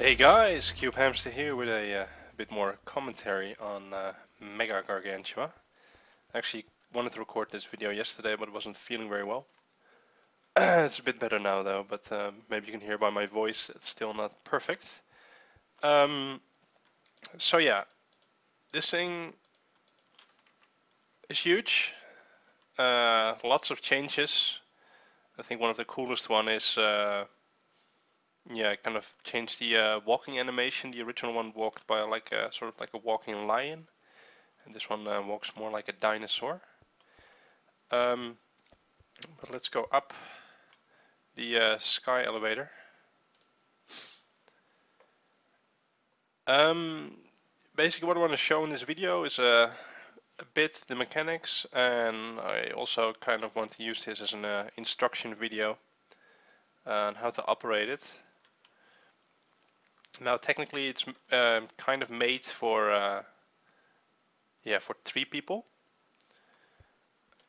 Hey guys, Cubehamster here with a uh, bit more commentary on uh, Mega Gargantua. I actually wanted to record this video yesterday but wasn't feeling very well. it's a bit better now though, but um, maybe you can hear by my voice it's still not perfect. Um, so yeah, this thing is huge. Uh, lots of changes. I think one of the coolest one is uh, yeah, I kind of changed the uh, walking animation. The original one walked by like a sort of like a walking lion, and this one uh, walks more like a dinosaur. Um, but let's go up the uh, sky elevator. Um, basically what I want to show in this video is a, a bit the mechanics and I also kind of want to use this as an uh, instruction video on how to operate it. Now technically it's um, kind of made for uh, yeah for three people.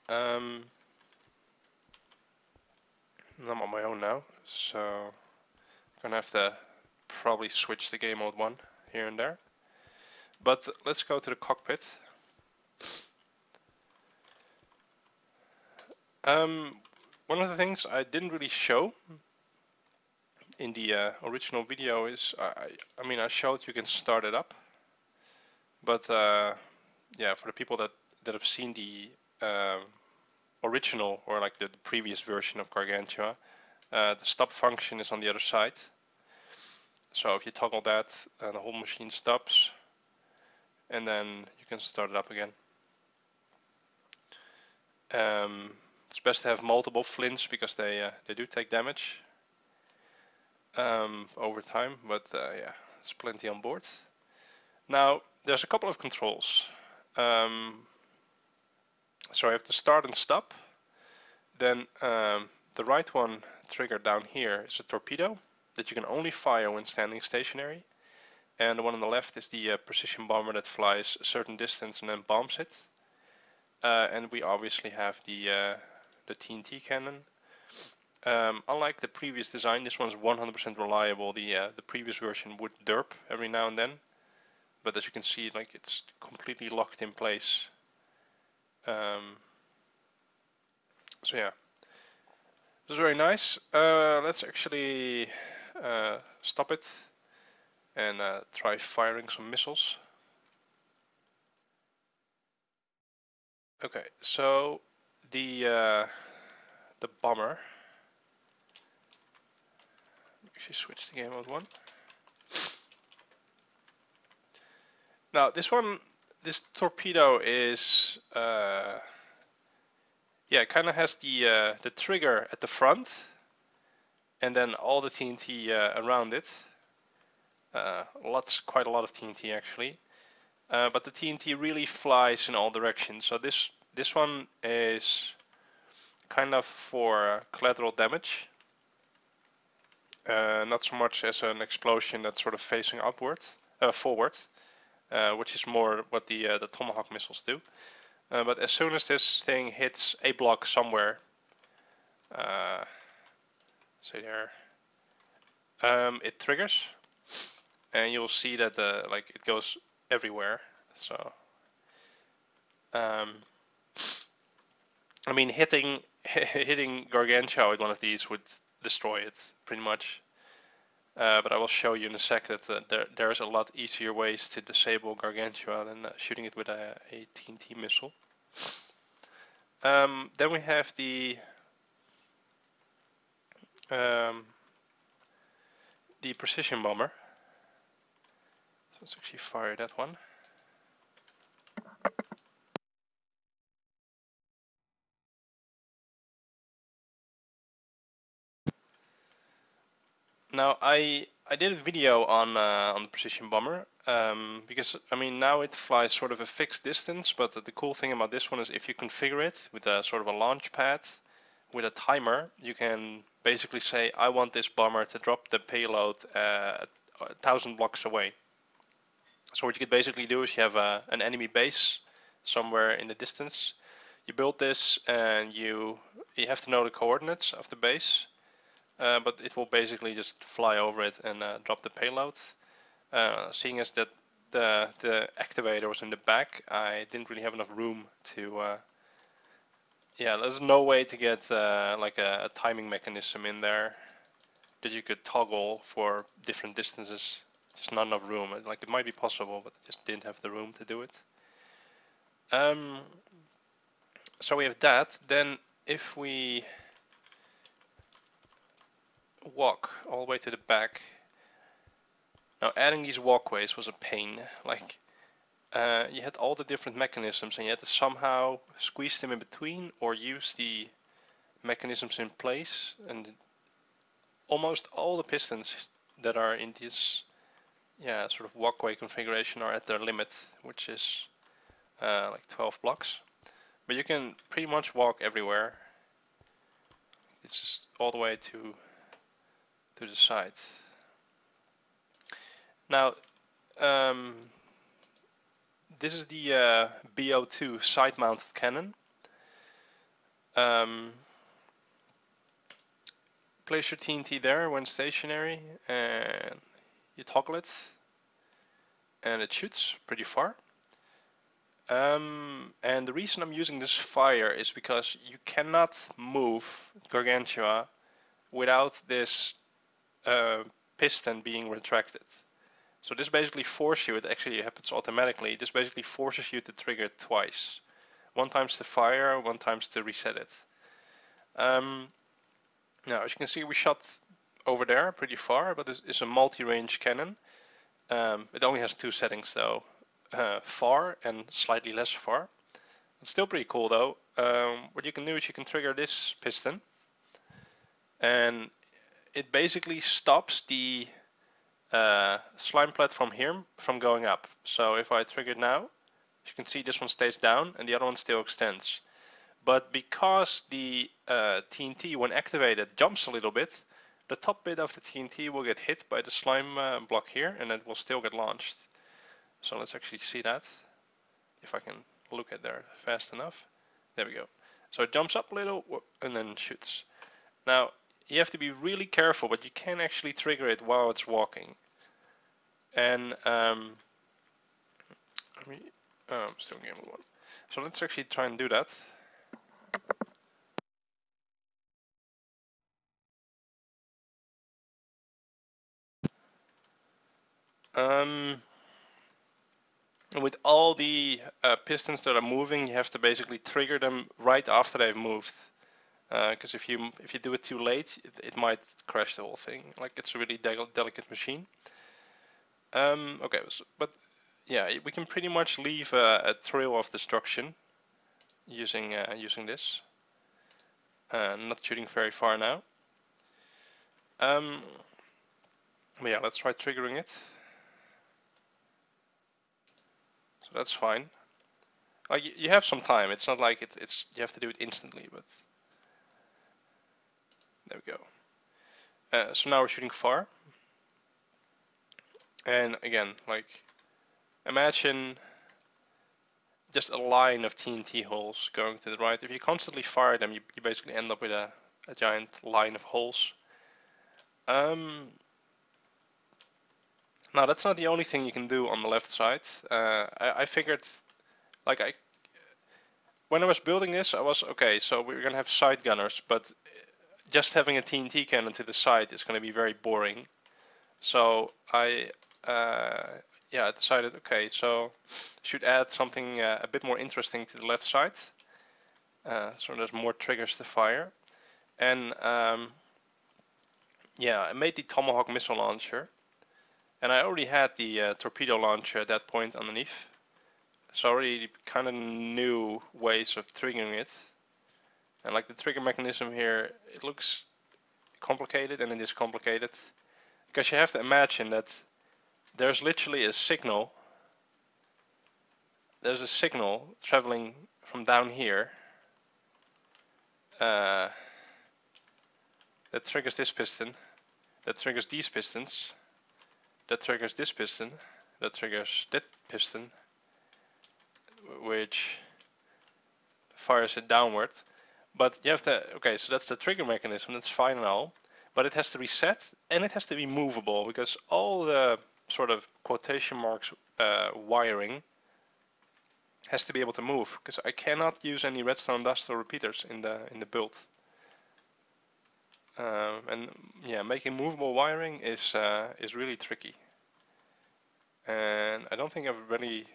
Um, I'm on my own now, so I'm gonna have to probably switch the game mode one here and there. But let's go to the cockpit. Um, one of the things I didn't really show in the uh, original video is, I, I mean, I showed you can start it up, but uh, yeah, for the people that, that have seen the um, original or like the, the, previous version of Gargantua, uh, the stop function is on the other side. So if you toggle that, the whole machine stops, and then you can start it up again. Um, it's best to have multiple flints because they uh, they do take damage um, over time, but uh, yeah, there's plenty on board. Now, there's a couple of controls. Um, so I have to start and stop. Then um, the right one trigger down here is a torpedo that you can only fire when standing stationary. And the one on the left is the uh, precision bomber that flies a certain distance and then bombs it. Uh, and we obviously have the, uh, the TNT cannon um, unlike the previous design, this one's 100% reliable. The uh, the previous version would derp every now and then, but as you can see, like it's completely locked in place. Um, so yeah, this is very nice. Uh, let's actually uh, stop it and uh, try firing some missiles. Okay, so the uh, the bomber actually switch the game mode one. Now this one, this torpedo is, uh, yeah, kind of has the uh, the trigger at the front, and then all the TNT uh, around it. Uh, lots, quite a lot of TNT actually, uh, but the TNT really flies in all directions. So this this one is kind of for collateral damage uh, not so much as an explosion that's sort of facing upward, uh, forward, uh, which is more what the uh, the Tomahawk missiles do. Uh, but as soon as this thing hits a block somewhere, say there, um, it triggers, and you'll see that the like it goes everywhere. So, um, I mean, hitting hitting Gargantua with one of these would destroy it pretty much. Uh, but I will show you in a sec that uh, there, there's a lot easier ways to disable Gargantua than uh, shooting it with a, a TNT missile. Um, then we have the um, the precision bomber. So let's actually fire that one. Now I I did a video on uh, on the precision bomber um, because I mean now it flies sort of a fixed distance, but the cool thing about this one is if you configure it with a sort of a launch pad with a timer, you can basically say I want this bomber to drop the payload uh, a thousand blocks away. So what you could basically do is you have a, an enemy base somewhere in the distance. You build this and you you have to know the coordinates of the base uh, but it will basically just fly over it and uh, drop the payload. Uh, seeing as that the the activator was in the back, I didn't really have enough room to. Uh, yeah, there's no way to get uh, like a, a timing mechanism in there that you could toggle for different distances. Just not enough room. Like it might be possible, but I just didn't have the room to do it. Um, so we have that. Then if we walk all the way to the back, now adding these walkways was a pain. Like uh, you had all the different mechanisms and you had to somehow squeeze them in between or use the mechanisms in place. And almost all the pistons that are in this yeah sort of walkway configuration are at their limit which is uh, like 12 blocks. But you can pretty much walk everywhere. It's just all the way to to the side now um, this is the uh, B02 side mounted cannon um, place your TNT there when stationary and you toggle it and it shoots pretty far. Um, and the reason I'm using this fire is because you cannot move Gargantua without this uh, piston being retracted. So this basically forces you, it actually happens automatically, this basically forces you to trigger it twice. One times to fire, one times to reset it. Um, now, as you can see, we shot over there pretty far, but this is a multi-range cannon. Um, it only has two settings though, uh, far and slightly less far. It's still pretty cool though. Um, what you can do is you can trigger this piston and it basically stops the uh, slime platform here from going up. So if I trigger it now, you can see this one stays down and the other one still extends. But because the uh, TNT, when activated, jumps a little bit, the top bit of the TNT will get hit by the slime uh, block here and it will still get launched. So let's actually see that, if I can look at there fast enough. There we go. So it jumps up a little and then shoots. Now, you have to be really careful, but you can actually trigger it while it's walking. And, um, mean, oh, I'm still game one. So let's actually try and do that. Um, with all the uh, pistons that are moving, you have to basically trigger them right after they've moved. Because uh, if you if you do it too late, it, it, might crash the whole thing. Like it's a really de delicate machine. Um, okay, so, but yeah, we can pretty much leave a, a trail of destruction using uh, using this. Uh, not shooting very far now. Um, but yeah, let's try triggering it. So that's fine. Like you have some time. It's not like it, it's you have to do it instantly, but there we go. Uh, so now we're shooting far. And again, like imagine just a line of TNT holes going to the right. If you constantly fire them, you, you basically end up with a, a giant line of holes. Um, now that's not the only thing you can do on the left side. Uh, I, I, figured, like I, when I was building this, I was okay. So we're gonna have side gunners, but just having a TNT cannon to the side is gonna be very boring. So I, uh, yeah, I decided okay, so should add something uh, a bit more interesting to the left side. Uh, so there's more triggers to fire, and um, yeah, I made the Tomahawk missile launcher. And I already had the uh, torpedo launcher at that point underneath. So I already kind of knew ways of triggering it. And like the trigger mechanism here, it looks complicated and it is complicated. Because you have to imagine that there's literally a signal. There's a signal traveling from down here uh, that triggers this piston, that triggers these pistons, that triggers this piston, that triggers that piston, which fires it downward. But you have to, okay, so that's the trigger mechanism, that's fine and all. but it has to reset and it has to be movable because all the sort of quotation marks uh, wiring has to be able to move because I cannot use any redstone dust or repeaters in the in the build. Um, and yeah, making movable wiring is uh, is really tricky. And I don't think I've really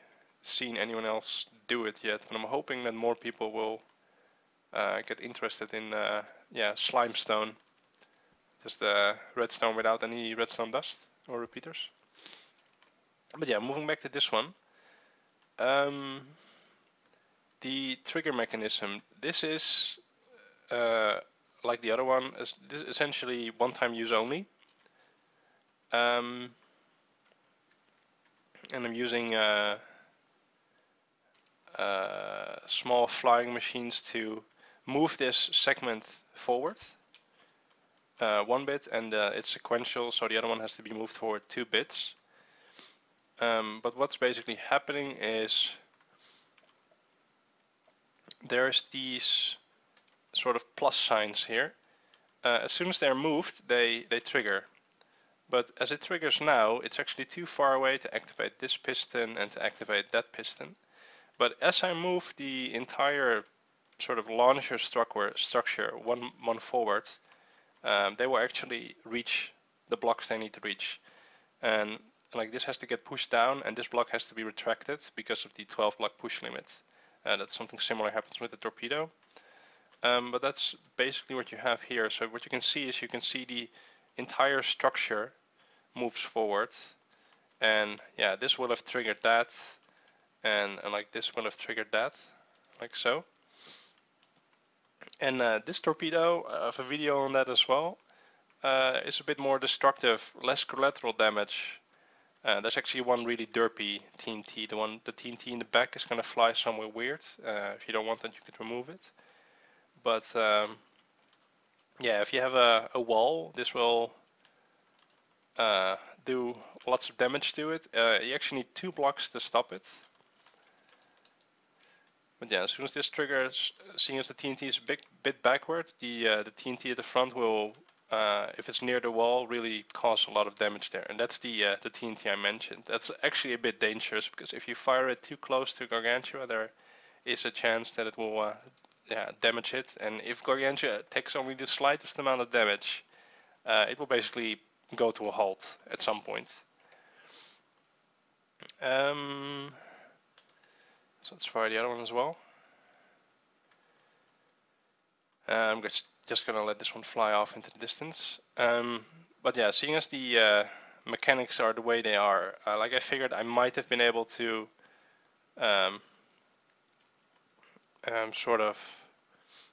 seen anyone else do it yet, but I'm hoping that more people will uh, get interested in uh, yeah slimestone, just uh, redstone without any redstone dust or repeaters. But yeah, moving back to this one. Um, the trigger mechanism. This is uh, like the other one. Is this is essentially one-time use only. Um, and I'm using uh, uh, small flying machines to move this segment forward uh, one bit and uh, it's sequential so the other one has to be moved forward two bits um, but what's basically happening is there's these sort of plus signs here. Uh, as soon as they're moved, they, they trigger. But as it triggers now, it's actually too far away to activate this piston and to activate that piston. But as I move the entire sort of launcher structure one, one forward, um, they will actually reach the blocks they need to reach. And like this has to get pushed down and this block has to be retracted because of the 12 block push limit. Uh, that's something similar happens with the torpedo. Um, but that's basically what you have here. So what you can see is you can see the entire structure moves forward. And yeah, this will have triggered that. And, and like this will have triggered that, like so. And uh, this torpedo, I have a video on that as well, uh, is a bit more destructive, less collateral damage, uh, there's actually one really derpy TNT. The one, the TNT in the back is going to fly somewhere weird. Uh, if you don't want that, you can remove it. But um, yeah, if you have a, a wall, this will uh, do lots of damage to it. Uh, you actually need two blocks to stop it. But yeah, as soon as this triggers, seeing as the TNT is a big bit backward, the uh, the TNT at the front will uh, if it's near the wall, really cause a lot of damage there. And that's the uh, the TNT I mentioned. That's actually a bit dangerous because if you fire it too close to Gargantua, there is a chance that it will uh, yeah, damage it. And if Gargantua takes only the slightest amount of damage, uh, it will basically go to a halt at some point. Um, so let's fire the other one as well. I'm just just gonna let this one fly off into the distance. Um, but yeah, seeing as the uh, mechanics are the way they are, uh, like I figured I might have been able to um, um, sort of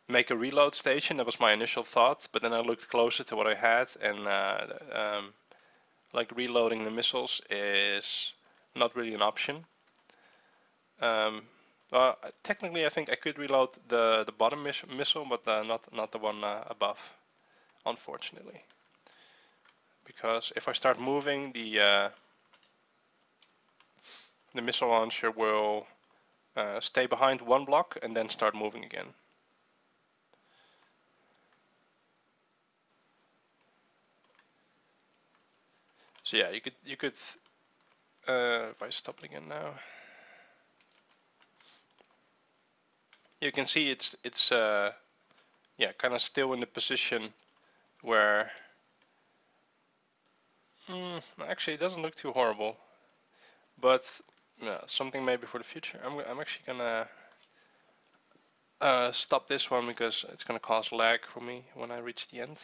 make a reload station. That was my initial thought, but then I looked closer to what I had and uh, um, like reloading the missiles is not really an option. Um, well, technically, I think I could reload the the bottom miss missile, but uh, not not the one uh, above, unfortunately. Because if I start moving, the uh, the missile launcher will uh, stay behind one block and then start moving again. So yeah, you could you could uh, if I stop again now. You can see it's it's uh, yeah kind of still in the position where mm, actually it doesn't look too horrible but yeah, something maybe for the future. I'm, I'm actually gonna uh, stop this one because it's gonna cause lag for me when I reach the end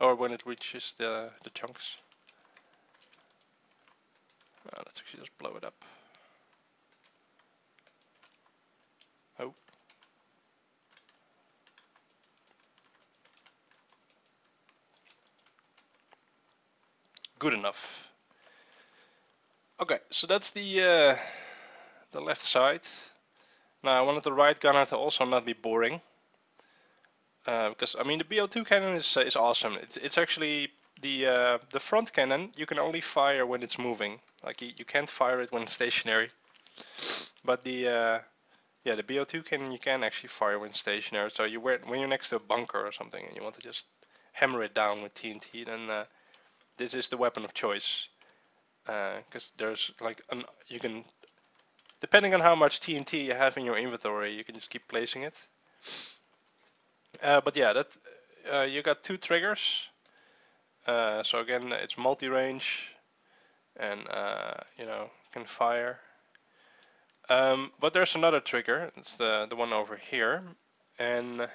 or when it reaches the, the chunks. Uh, let's actually just blow it up Oh. Good enough. Okay, so that's the uh, the left side. Now I wanted the right gunner to also not be boring. Uh, because I mean the B02 cannon is uh, is awesome. It's it's actually the uh, the front cannon you can only fire when it's moving. Like you, you can't fire it when stationary. But the uh, yeah, the B02 can you can actually fire when stationary. So you when you're next to a bunker or something and you want to just hammer it down with TNT, then uh, this is the weapon of choice. Because uh, there's like an you can, depending on how much TNT you have in your inventory, you can just keep placing it. Uh, but yeah, that uh, you got two triggers. so again, it's multi-range, and you know can fire. Um, but there's another trigger. It's the the one over here, and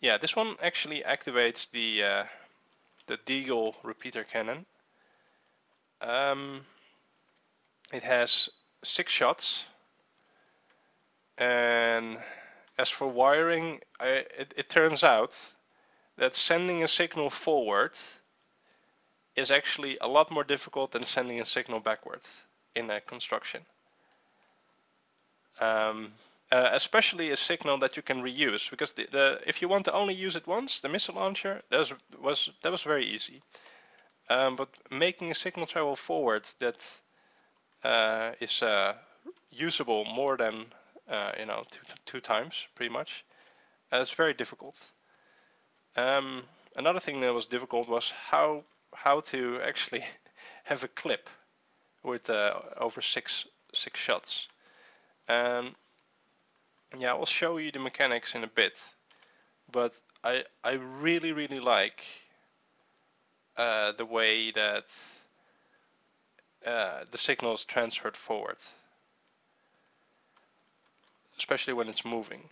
yeah, this one actually activates the uh, the Deagle repeater cannon. Um, it has six shots, and as for wiring, I, it, it turns out that sending a signal forward is actually a lot more difficult than sending a signal backwards in a construction. Um, uh, especially a signal that you can reuse because the, the, if you want to only use it once the missile launcher that was, that was very easy. Um, but making a signal travel forward that uh, is uh, usable more than uh, you know two, two times pretty much uh, it's very difficult. Um, another thing that was difficult was how how to actually have a clip with uh, over six six shots and yeah, I will show you the mechanics in a bit, but I I really really like uh, the way that uh, the signal is transferred forward, especially when it's moving.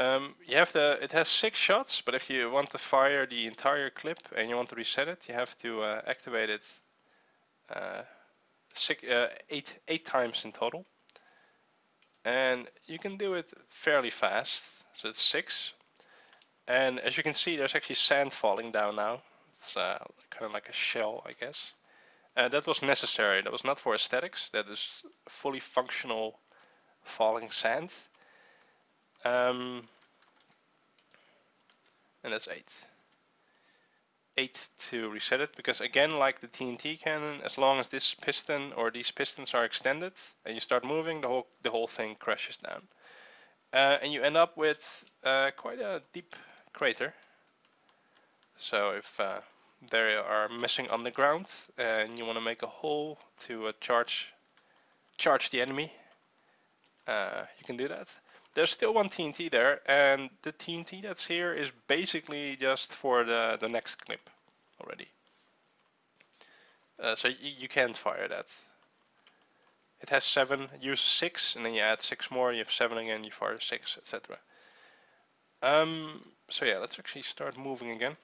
Um, you have the it has six shots, but if you want to fire the entire clip and you want to reset it, you have to uh, activate it uh, six, uh, eight eight times in total and you can do it fairly fast. So it's six. And as you can see, there's actually sand falling down now. It's uh, kind of like a shell, I guess. Uh, that was necessary. That was not for aesthetics. That is fully functional falling sand. Um, and that's eight. 8 to reset it because again like the TNT cannon as long as this piston or these pistons are extended and you start moving the whole the whole thing crashes down. Uh, and you end up with uh, quite a deep crater. So if uh, are missing on the ground and you want to make a hole to uh, charge charge the enemy uh, you can do that there's still one TNT there, and the TNT that's here is basically just for the, the next clip already. Uh, so you, you can't fire that. It has seven, use six, and then you add six more, you have seven again, you fire six, etc. Um, so yeah, let's actually start moving again.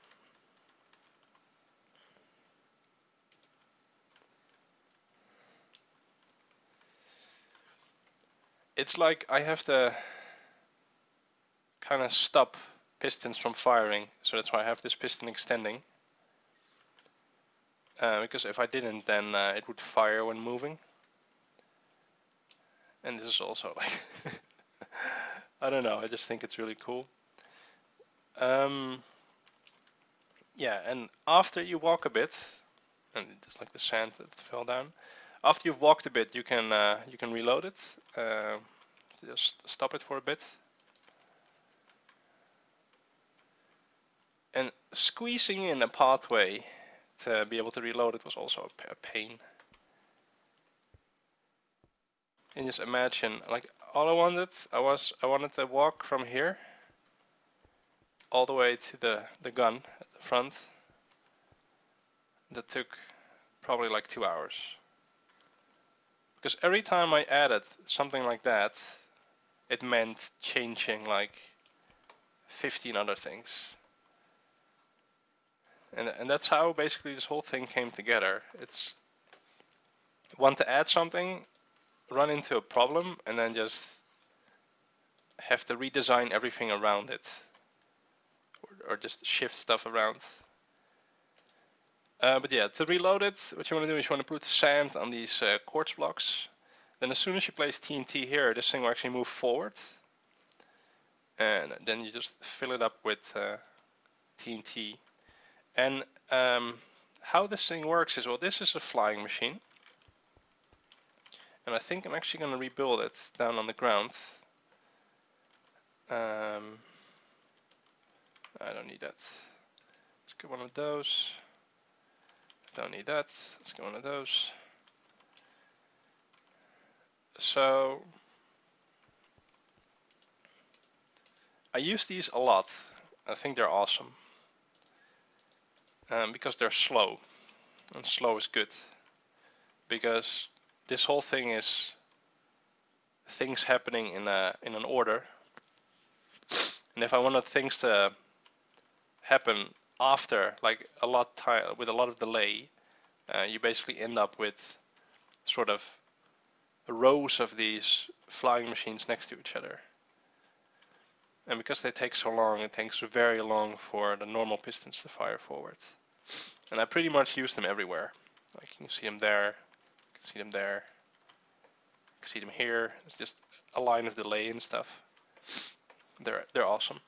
It's like I have the kind of stop pistons from firing. So that's why I have this piston extending. Uh, because if I didn't, then uh, it would fire when moving. And this is also like, I don't know, I just think it's really cool. Um, yeah, and after you walk a bit, and it's like the sand that fell down. After you've walked a bit, you can uh, you can reload it. Uh, just stop it for a bit And squeezing in a pathway to be able to reload it was also a pain. And just imagine, like all I wanted, I was I wanted to walk from here all the way to the the gun at the front. That took probably like two hours. Because every time I added something like that, it meant changing like 15 other things and and that's how basically this whole thing came together. It's want to add something, run into a problem, and then just have to redesign everything around it, or, or just shift stuff around. Uh, but yeah, to reload it, what you want to do is you want to put sand on these uh, quartz blocks. Then as soon as you place TNT here, this thing will actually move forward. And then you just fill it up with uh, TNT and um, how this thing works is, well, this is a flying machine. And I think I'm actually going to rebuild it down on the ground. Um, I don't need that. Let's get one of those. Don't need that. Let's get one of those. So I use these a lot. I think they're awesome. Um, because they're slow. And slow is good. Because this whole thing is things happening in a in an order. And if I wanted things to happen after, like a lot time with a lot of delay, uh, you basically end up with sort of rows of these flying machines next to each other. And because they take so long, it takes very long for the normal pistons to fire forward. And I pretty much use them everywhere. Like you can see them there, you can see them there, you can see them here. It's just a line of delay and stuff. They're they're awesome.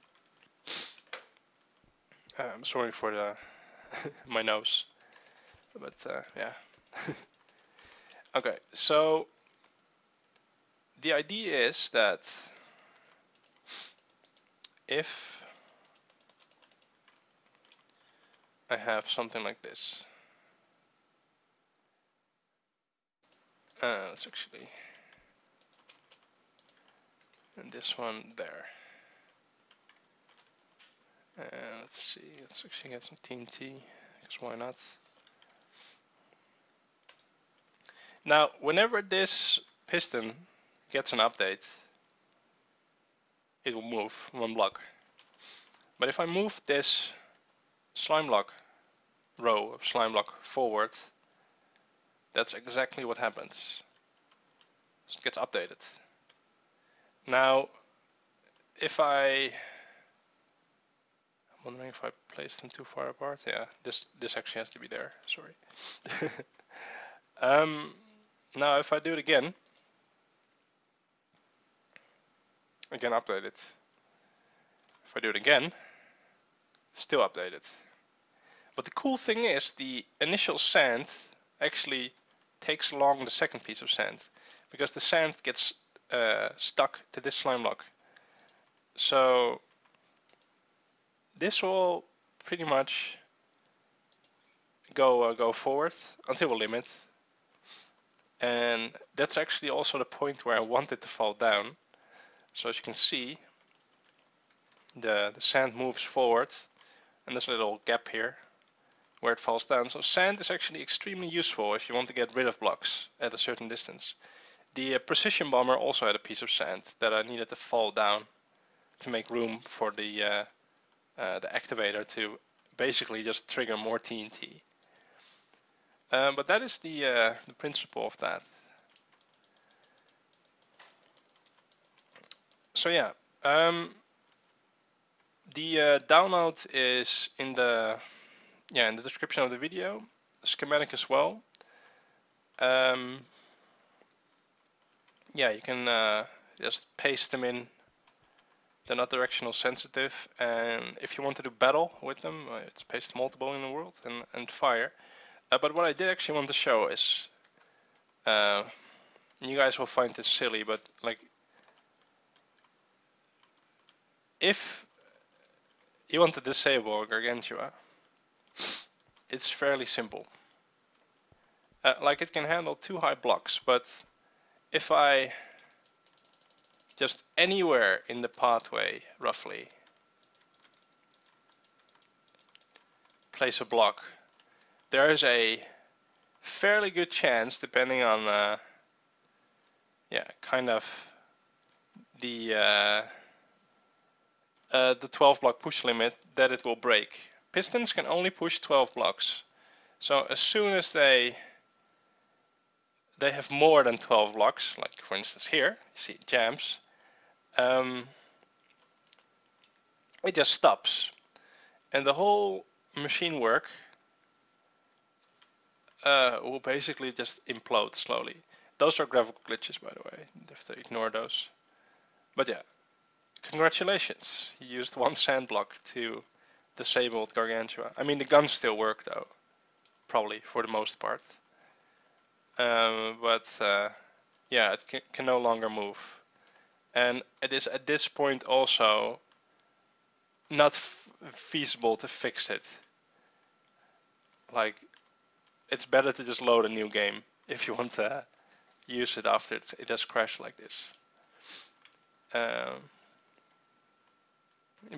Uh, I'm sorry for the my nose, but uh, yeah. okay, so the idea is that if I have something like this, uh, let's actually, and this one there. And let's see, let's actually get some TNT, because why not? Now, whenever this piston gets an update, it will move one block. But if I move this slime block row of slime block forward, that's exactly what happens. It gets updated. Now, if I, I'm wondering if I placed them too far apart. Yeah, this this actually has to be there. Sorry. um, now, if I do it again, again update it. If I do it again, still update it. But the cool thing is the initial sand actually takes along the second piece of sand because the sand gets uh, stuck to this slime block. So this will pretty much go uh, go forward until a limit. And that's actually also the point where I want it to fall down. So as you can see, the, the sand moves forward and there's a little gap here where it falls down. So sand is actually extremely useful if you want to get rid of blocks at a certain distance. The uh, precision bomber also had a piece of sand that I needed to fall down to make room for the uh, uh, the activator to basically just trigger more TNT. Um, but that is the, uh, the principle of that. so yeah, um, the uh, download is in the yeah in the description of the video, schematic as well. Um, yeah, you can uh, just paste them in. They're not directional sensitive, and if you want to do battle with them, uh, it's paste multiple in the world and and fire. Uh, but what I did actually want to show is, uh, you guys will find this silly, but like if you want to disable Gargantua, it's fairly simple. Uh, like it can handle two high blocks, but if I just anywhere in the pathway, roughly, place a block, there is a fairly good chance, depending on, uh, yeah, kind of the uh, uh, the 12 block push limit that it will break. Pistons can only push 12 blocks. So as soon as they they have more than 12 blocks, like for instance here, you see it jams, um, it just stops. And the whole machine work uh, will basically just implode slowly. Those are graphical glitches, by the way. You have to ignore those. But yeah, Congratulations, you used one sand block to disable Gargantua. I mean, the guns still work though, probably for the most part. Um, but uh, yeah, it can, can, no longer move. And it is at this point also not feasible to fix it. Like, it's better to just load a new game if you want to use it after it, it has crashed like this. Um,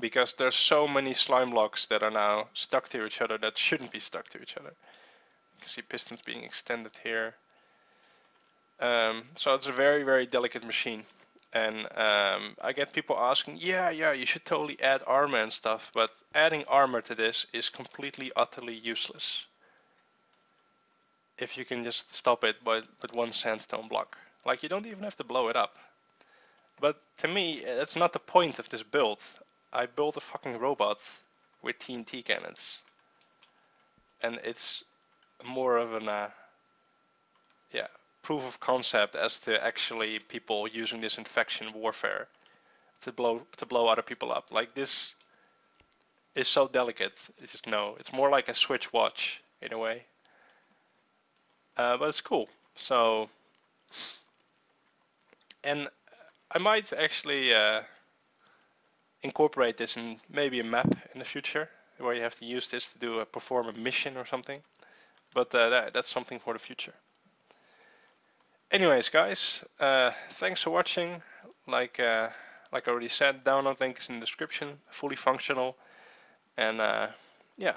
because there's so many slime blocks that are now stuck to each other that shouldn't be stuck to each other. You can see pistons being extended here. Um, so it's a very, very delicate machine. And um, I get people asking, yeah, yeah, you should totally add armor and stuff, but adding armor to this is completely, utterly useless. If you can just stop it by, with one sandstone block. Like, you don't even have to blow it up. But to me, that's not the point of this build. I built a fucking robot with TNT cannons. And it's more of an, uh, yeah, proof of concept as to actually people using this infection warfare to blow to blow other people up. Like this is so delicate. It's just no. It's more like a Swiss watch in a way. Uh, but it's cool. So, and I might actually uh, incorporate this in maybe a map in the future where you have to use this to do a perform a mission or something. But uh, that, that's something for the future. Anyways guys uh, thanks for watching. Like uh, like I already said download link is in the description fully functional. And uh, yeah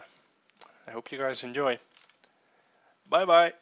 I hope you guys enjoy. Bye bye